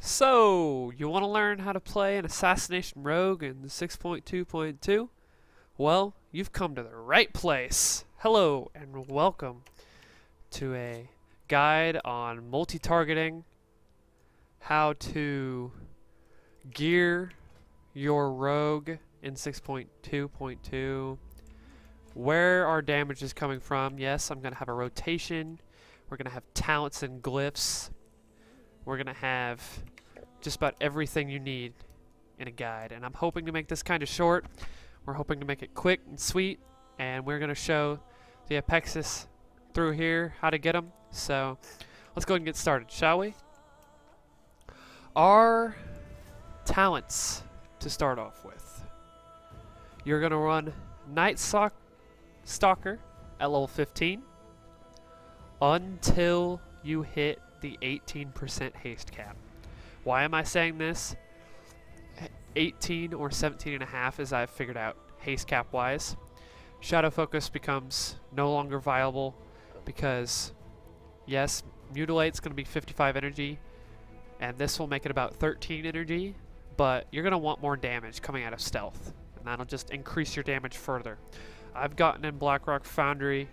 So, you want to learn how to play an assassination rogue in 6.2.2? Well, you've come to the right place. Hello and welcome to a guide on multi-targeting, how to gear your rogue in 6.2.2, where our damage is coming from. Yes, I'm going to have a rotation. We're going to have talents and glyphs. We're going to have just about everything you need in a guide. And I'm hoping to make this kind of short. We're hoping to make it quick and sweet. And we're going to show the Apexis through here, how to get them. So let's go ahead and get started, shall we? Our talents to start off with. You're going to run Night Sock Stalker at level 15 until you hit the 18% haste cap. Why am I saying this? 18 or 17 and a half as I've figured out haste cap wise. Shadow Focus becomes no longer viable because yes, Mutilate's going to be 55 energy and this will make it about 13 energy, but you're going to want more damage coming out of stealth and that'll just increase your damage further. I've gotten in Blackrock Foundry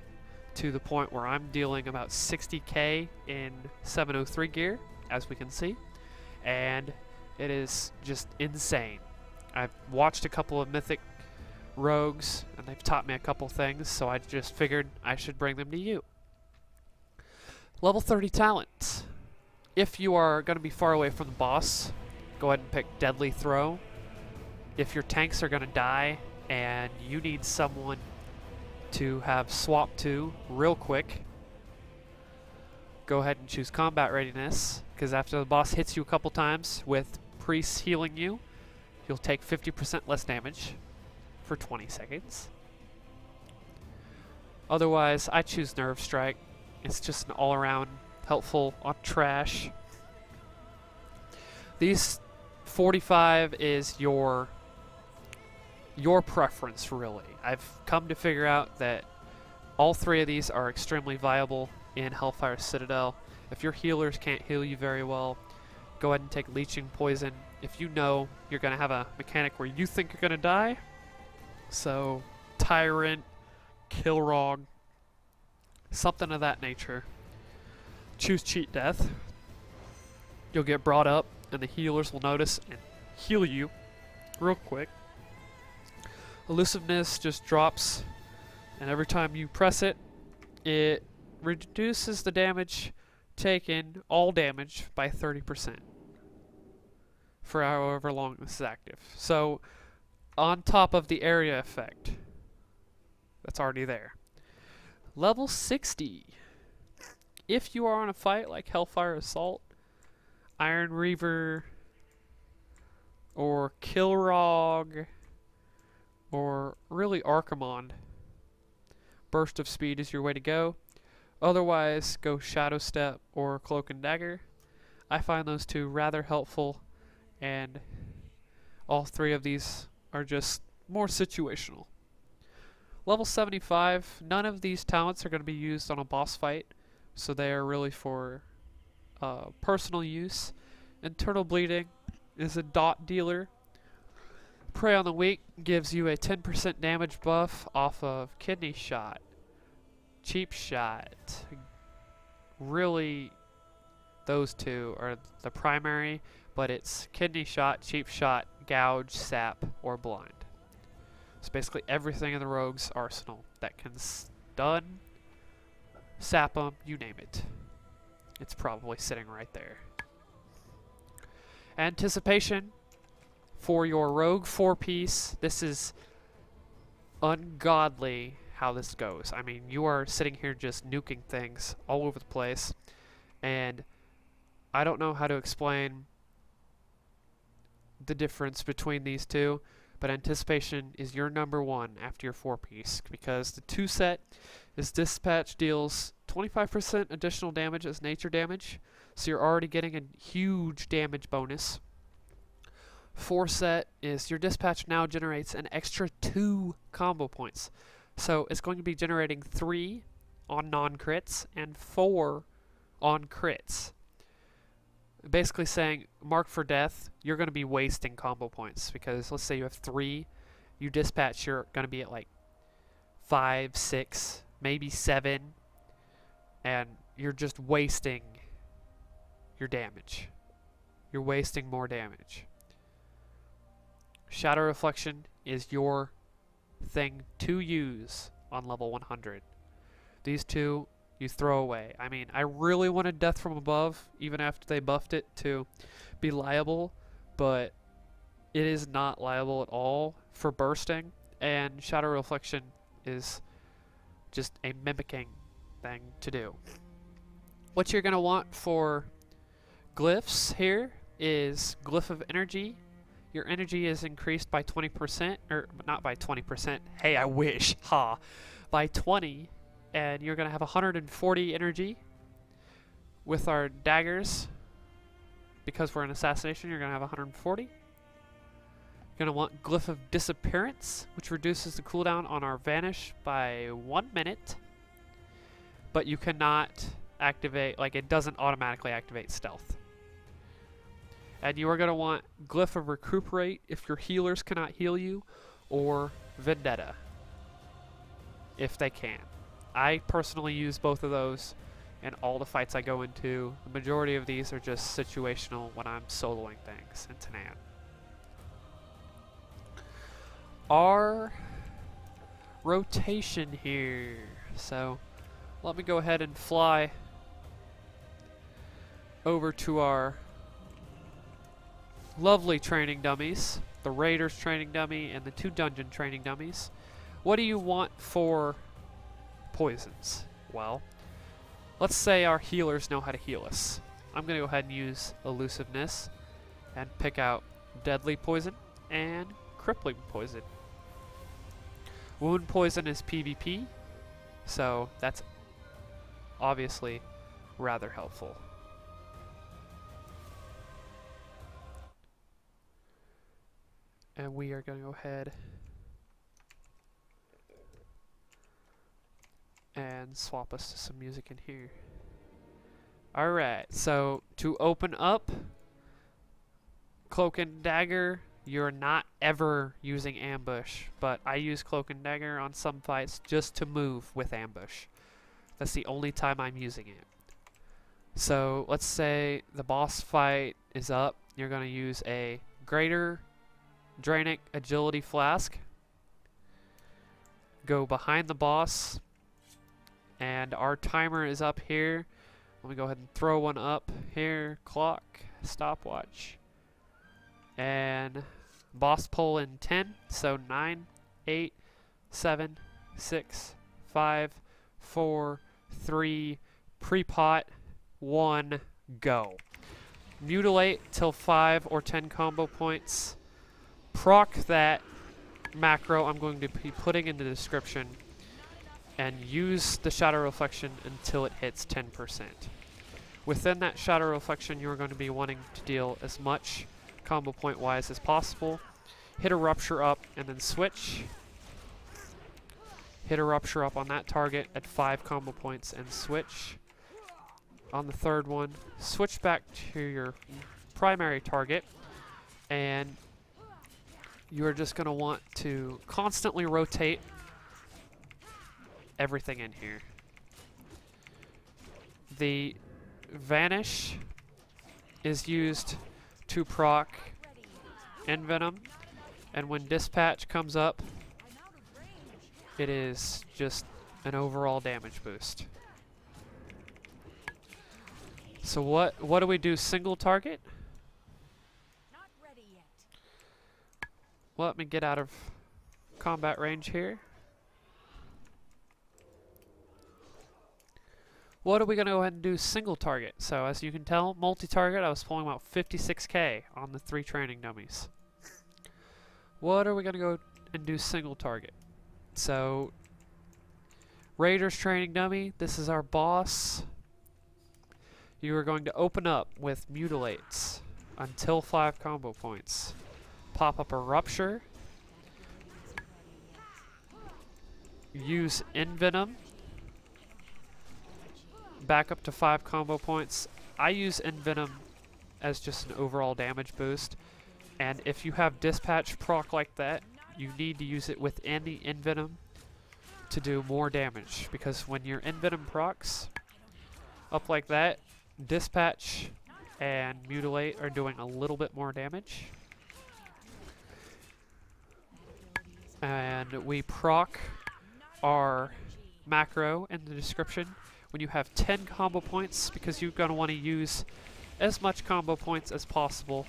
to the point where I'm dealing about 60k in 703 gear, as we can see, and it is just insane. I've watched a couple of Mythic rogues, and they've taught me a couple things, so I just figured I should bring them to you. Level 30 talent. If you are going to be far away from the boss, go ahead and pick Deadly Throw. If your tanks are going to die and you need someone to have swap to real quick, go ahead and choose combat readiness because after the boss hits you a couple times with priests healing you, you'll take 50% less damage for 20 seconds. Otherwise, I choose Nerve Strike. It's just an all-around helpful on trash. These 45 is your your preference, really. I've come to figure out that all three of these are extremely viable in Hellfire Citadel. If your healers can't heal you very well, go ahead and take Leeching Poison. If you know you're going to have a mechanic where you think you're going to die, so Tyrant, Kilrogg, something of that nature, choose Cheat Death. You'll get brought up, and the healers will notice and heal you real quick. Elusiveness just drops, and every time you press it, it reduces the damage taken, all damage, by 30% for however long this is active. So, on top of the area effect that's already there. Level 60. If you are on a fight like Hellfire Assault, Iron Reaver, or Kilrogg, or really Archimonde. Burst of Speed is your way to go. Otherwise, go Shadow Step or Cloak and Dagger. I find those two rather helpful, and all three of these are just more situational. Level 75, none of these talents are going to be used on a boss fight, so they are really for uh, personal use. Internal Bleeding is a dot dealer Prey on the Weak gives you a 10% damage buff off of Kidney Shot. Cheap Shot. Really, those two are the primary, but it's Kidney Shot, Cheap Shot, Gouge, Sap, or Blind. It's basically everything in the Rogue's arsenal that can stun, sap them, you name it. It's probably sitting right there. Anticipation for your rogue four piece, this is ungodly how this goes. I mean, you are sitting here just nuking things all over the place, and I don't know how to explain the difference between these two, but anticipation is your number one after your four piece because the two set is dispatch deals 25% additional damage as nature damage, so you're already getting a huge damage bonus Four set is your dispatch now generates an extra two combo points. So it's going to be generating three on non-crits and four on crits. basically saying mark for death, you're going to be wasting combo points because let's say you have three, you dispatch, you're going to be at like five, six, maybe seven, and you're just wasting your damage. You're wasting more damage. Shadow Reflection is your thing to use on level 100. These two you throw away. I mean, I really wanted Death from Above, even after they buffed it, to be liable, but it is not liable at all for bursting, and Shadow Reflection is just a mimicking thing to do. What you're going to want for glyphs here is Glyph of Energy. Your energy is increased by 20%, or not by 20%, hey I wish, ha, by 20 and you're going to have 140 energy with our daggers. Because we're an assassination, you're going to have 140. You're going to want Glyph of Disappearance, which reduces the cooldown on our Vanish by one minute. But you cannot activate, like it doesn't automatically activate Stealth. And you are going to want Glyph of Recuperate if your healers cannot heal you, or Vendetta if they can. I personally use both of those in all the fights I go into. The majority of these are just situational when I'm soloing things in Tanaan. Our rotation here. So let me go ahead and fly over to our lovely training dummies, the Raiders training dummy and the two dungeon training dummies. What do you want for poisons? Well, let's say our healers know how to heal us. I'm going to go ahead and use elusiveness and pick out deadly poison and crippling poison. Wound poison is PvP, so that's obviously rather helpful. And we are going to go ahead and swap us to some music in here. Alright, so to open up Cloak and Dagger, you're not ever using ambush, but I use Cloak and Dagger on some fights just to move with ambush. That's the only time I'm using it. So let's say the boss fight is up, you're going to use a Greater Draenic Agility Flask. Go behind the boss, and our timer is up here. Let me go ahead and throw one up here. Clock, stopwatch. And boss pull in 10. So 9, 8, 7, 6, 5, 4, 3, pre-pot, 1, go. Mutilate till 5 or 10 combo points. Proc that macro I'm going to be putting in the description and use the shadow reflection until it hits 10%. Within that shadow reflection, you're going to be wanting to deal as much combo point wise as possible. Hit a rupture up and then switch. Hit a rupture up on that target at 5 combo points and switch. On the third one, switch back to your primary target and you're just going to want to constantly rotate everything in here. The Vanish is used to proc Envenom, and when Dispatch comes up, it is just an overall damage boost. So what what do we do single target? Well, let me get out of combat range here. What are we going to go ahead and do single target? So as you can tell, multi-target, I was pulling about 56k on the three training dummies. What are we going to go and do single target? So, Raiders training dummy, this is our boss. You are going to open up with Mutilates until 5 combo points. Pop up a Rupture. Use Envenom back up to 5 combo points. I use Envenom as just an overall damage boost. And if you have dispatch proc like that, you need to use it within the Envenom to do more damage. Because when your Envenom procs up like that, dispatch and mutilate are doing a little bit more damage. And we proc our macro in the description when you have 10 combo points because you're going to want to use as much combo points as possible.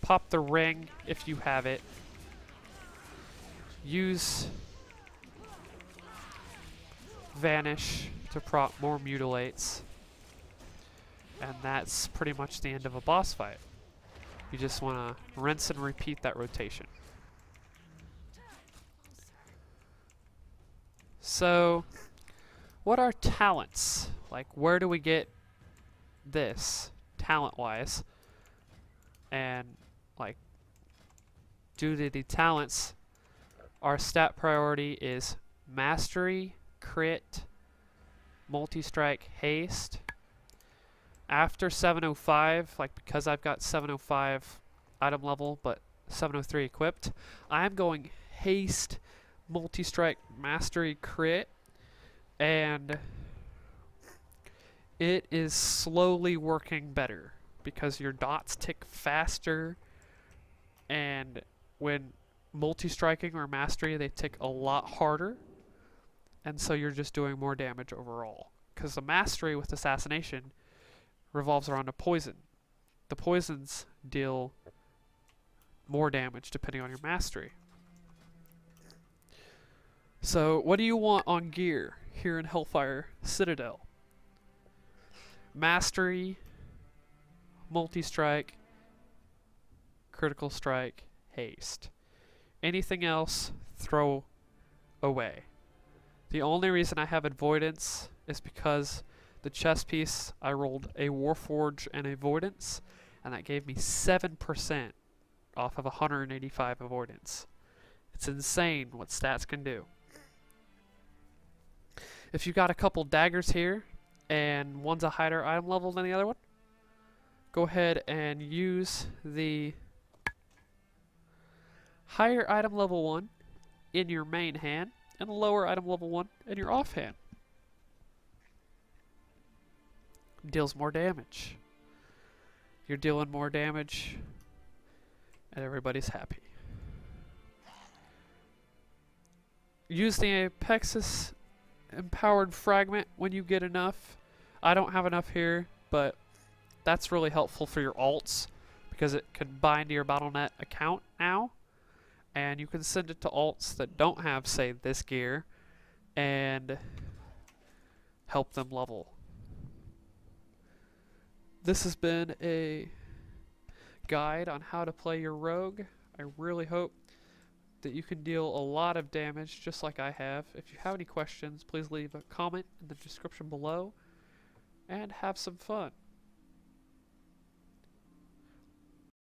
Pop the ring if you have it. Use Vanish to prop more mutilates. And that's pretty much the end of a boss fight. You just want to rinse and repeat that rotation. So, what are talents? Like, where do we get this, talent-wise? And, like, due to the talents, our stat priority is Mastery, Crit, Multi-Strike, Haste. After 705, like, because I've got 705 item level, but 703 equipped, I'm going Haste, multi-strike mastery crit and it is slowly working better because your dots tick faster and when multi-striking or mastery they tick a lot harder and so you're just doing more damage overall. Because the mastery with assassination revolves around a poison. The poisons deal more damage depending on your mastery so, what do you want on gear here in Hellfire Citadel? Mastery, multi-strike, critical strike, haste. Anything else, throw away. The only reason I have avoidance is because the chess piece I rolled a Warforge and avoidance, and that gave me 7% off of 185 avoidance. It's insane what stats can do. If you got a couple daggers here, and one's a higher item level than the other one, go ahead and use the higher item level one in your main hand, and the lower item level one in your offhand. Deals more damage. You're dealing more damage, and everybody's happy. Use the Apexis empowered fragment when you get enough. I don't have enough here, but that's really helpful for your alts because it can bind to your Battle.net account now. And you can send it to alts that don't have, say, this gear and help them level. This has been a guide on how to play your rogue. I really hope that you can deal a lot of damage just like I have. If you have any questions, please leave a comment in the description below and have some fun.